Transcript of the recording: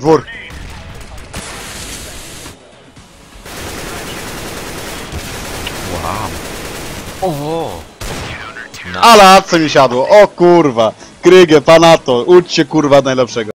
Dwór. Wow. Oho. Ale co mi siadło, o kurwa. Krygę, panato, uczcie kurwa najlepszego.